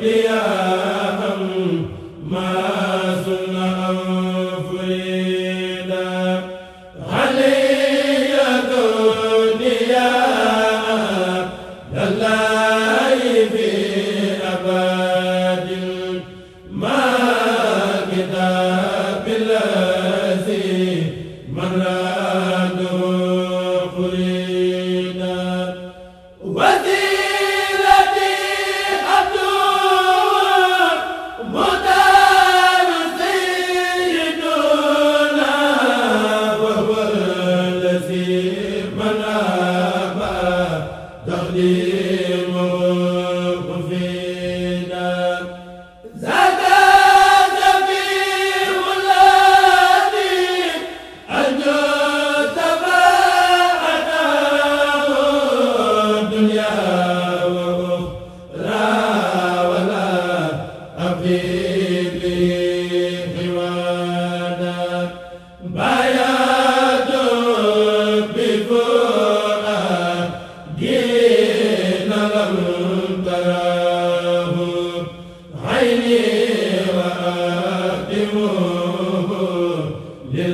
Sabia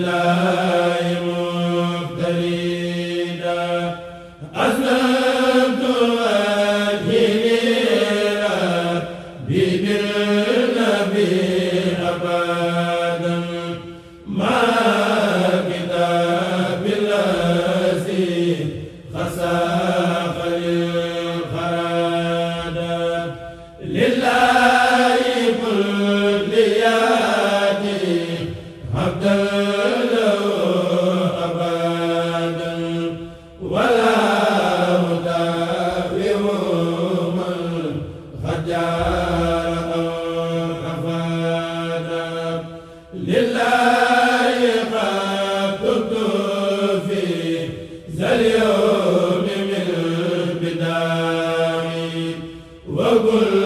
laa يوم البدام وكل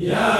Yeah.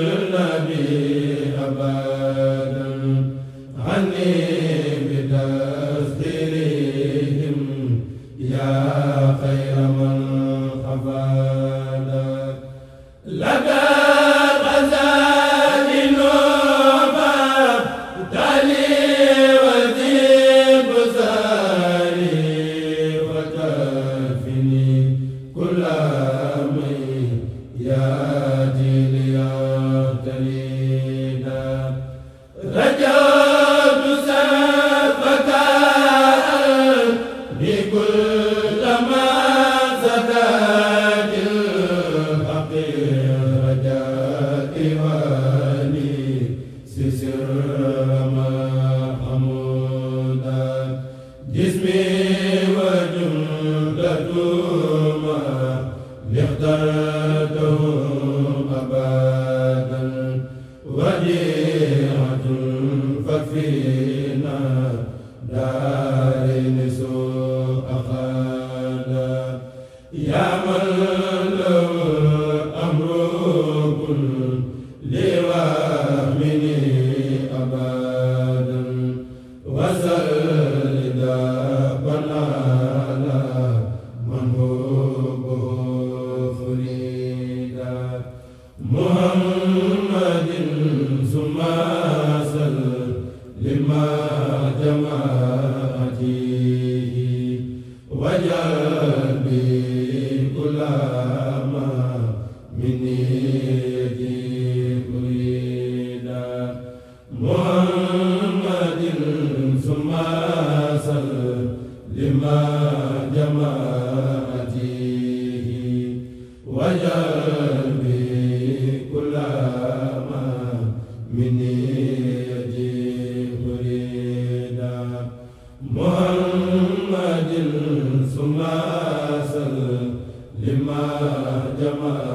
النبي أبدا عني رجاء wajaa asal lima jamal